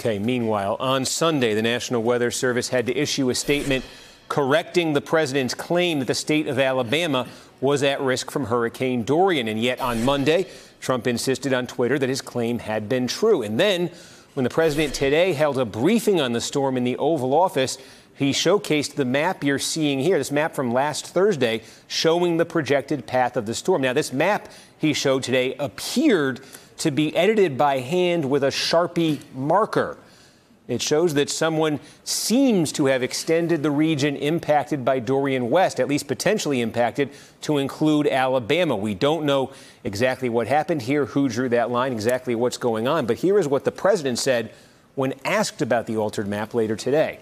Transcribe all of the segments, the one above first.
Okay, meanwhile, on Sunday, the National Weather Service had to issue a statement correcting the president's claim that the state of Alabama was at risk from Hurricane Dorian. And yet on Monday, Trump insisted on Twitter that his claim had been true. And then, when the president today held a briefing on the storm in the Oval Office, he showcased the map you're seeing here, this map from last Thursday, showing the projected path of the storm. Now, this map he showed today appeared to be edited by hand with a Sharpie marker. It shows that someone seems to have extended the region impacted by Dorian West, at least potentially impacted, to include Alabama. We don't know exactly what happened here, who drew that line, exactly what's going on. But here is what the president said when asked about the altered map later today.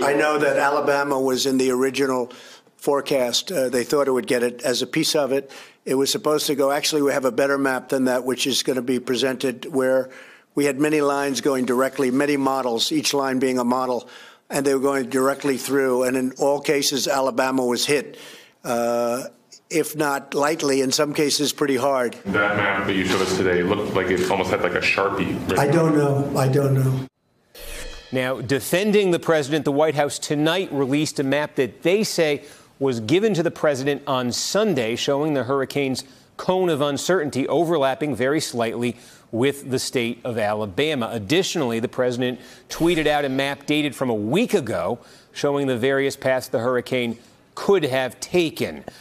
I know that Alabama was in the original forecast. Uh, they thought it would get it as a piece of it. It was supposed to go. Actually, we have a better map than that, which is going to be presented where we had many lines going directly, many models, each line being a model, and they were going directly through. And in all cases, Alabama was hit, uh, if not lightly, in some cases pretty hard. That map that you showed us today looked like it almost had like a sharpie. I don't know. I don't know. Now, defending the president, the White House tonight released a map that they say was given to the president on Sunday, showing the hurricane's cone of uncertainty overlapping very slightly with the state of Alabama. Additionally, the president tweeted out a map dated from a week ago showing the various paths the hurricane could have taken. I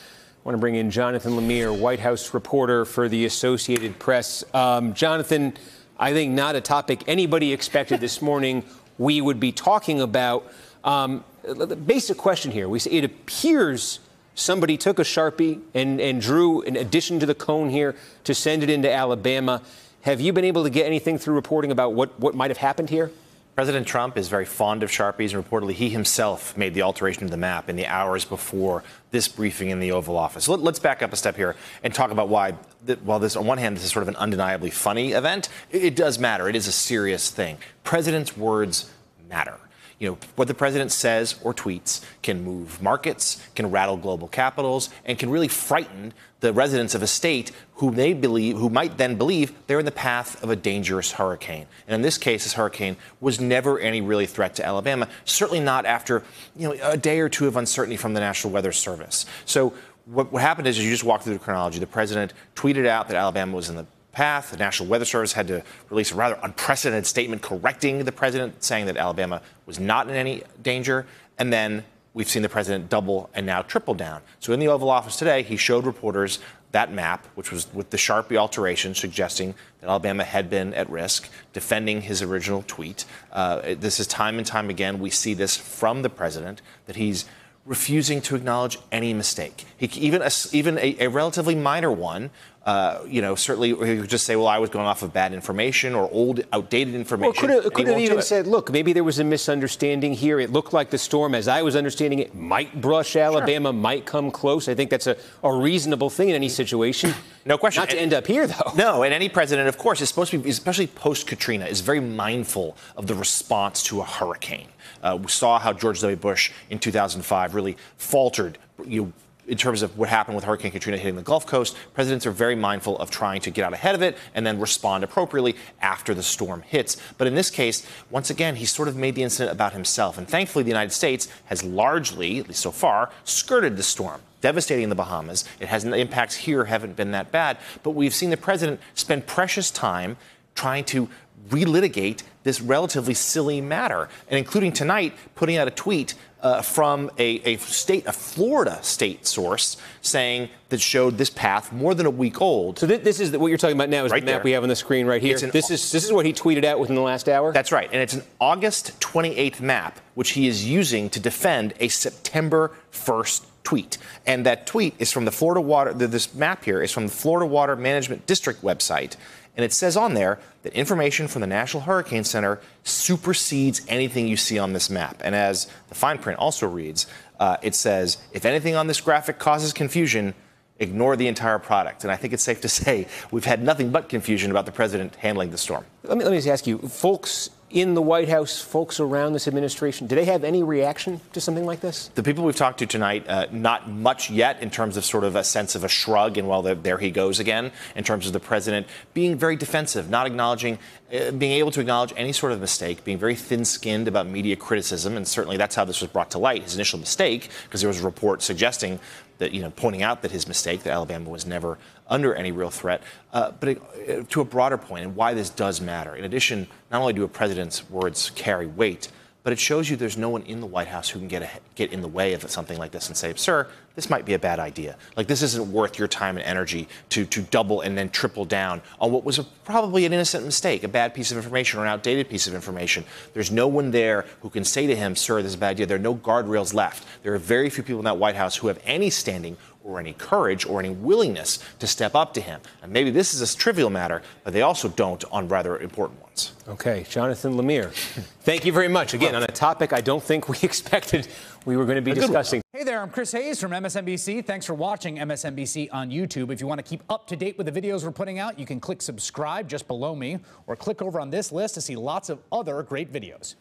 want to bring in Jonathan Lemire, White House reporter for the Associated Press. Um, Jonathan, I think not a topic anybody expected this morning we would be talking about. Um, Uh, the basic question here: we say it appears somebody took a sharpie and, and drew an addition to the cone here to send it into Alabama. Have you been able to get anything through reporting about what, what might have happened here? President Trump is very fond of Sharpies, and reportedly he himself made the alteration of the map in the hours before this briefing in the Oval Office. Let, us back up a step here and talk about why, while this, on one hand, this is sort of an undeniably funny event, it, it does matter. It is a serious thing. President's words matter. You know, what the president says or tweets can move markets, can rattle global capitals, and can really frighten the residents of a state who they believe, who might then believe they're in the path of a dangerous hurricane. And in this case, this hurricane was never any really threat to Alabama. Certainly not after, you know, a day or two of uncertainty from the National Weather Service. So what, what happened is, as you just walked through the chronology, the president tweeted out that Alabama was in the path. The National Weather Service had to release a rather unprecedented statement correcting the president, saying that Alabama was not in any danger. And then we've seen the president double and now triple down. So in the Oval Office today, he showed reporters that map, which was with the Sharpie alteration, suggesting that Alabama had been at risk, defending his original tweet. Uh, this is time and time again, we see this from the president, that he's refusing to acknowledge any mistake. He, even a, even a, a relatively minor one uh, you know, certainly he could just say, well, I was going off of bad information or old, outdated information. Well, could have even said, look, maybe there was a misunderstanding here. It looked like the storm, as I was understanding it, might brush Alabama, sure. might come close. I think that's a, a reasonable thing in any situation. No question. Not to end up here, though. No, and any president, of course, is supposed to be, especially post Katrina, is very mindful of the response to a hurricane. Uh, we saw how George W. Bush in 2005 really faltered. You know, in terms of what happened with Hurricane Katrina hitting the Gulf Coast, presidents are very mindful of trying to get out ahead of it and then respond appropriately after the storm hits. But in this case, once again, he sort of made the incident about himself. And thankfully, the United States has largely, at least so far, skirted the storm devastating the Bahamas. It has the impacts here haven't been that bad, but we've seen the president spend precious time trying to relitigate this relatively silly matter, and including tonight putting out a tweet uh, from a, a, state, a Florida state source, saying that showed this path more than a week old. So th- this is the, what you're talking about now is right the map there. we have on the screen right here. An, this is this is what he tweeted out within the last hour. That's right, and it's an August 28th map, which he is using to defend a September 1st tweet. And that tweet is from the Florida Water. This map here is from the Florida Water Management District website. And it says on there that information from the National Hurricane Center supersedes anything you see on this map. And as the fine print also reads, uh, it says, if anything on this graphic causes confusion, ignore the entire product. And I think it's safe to say we've had nothing but confusion about the president handling the storm. Let me, let me just ask you, folks in the White House, folks around this administration, do they have any reaction to something like this? The people we've talked to tonight, uh, not much yet in terms of sort of a sense of a shrug and, well, there, he goes again, in terms of the president being very defensive, not acknowledging, uh, being able to acknowledge any sort of mistake, being very thin skinned about media criticism. And certainly that's how this was brought to light, his initial mistake, because there was a report suggesting that, you know, pointing out that his mistake, that Alabama was never under any real threat. Uh, but it, uh, to a broader point, and why this does matter, in addition, not only do a president's words carry weight, but it shows you there's no one in the White House who can get, a, get in the way of something like this and say, sir, this might be a bad idea. Like, this isn't worth your time and energy to, to double and then triple down on what was a, probably an innocent mistake, a bad piece of information or an outdated piece of information. There's no one there who can say to him, sir, this is a bad idea. There are no guardrails left. There are very few people in that White House who have any standing or any courage or any willingness to step up to him. And maybe this is a trivial matter, but they also don't on rather important ones. Okay, Jonathan Lemire, thank you very much. Again, on a topic I don't think we expected we were going to be discussing. Hey there, I'm Chris Hayes from MSNBC. Thanks for watching MSNBC on YouTube. If you want to keep up to date with the videos we're putting out, you can click subscribe just below me or click over on this list to see lots of other great videos.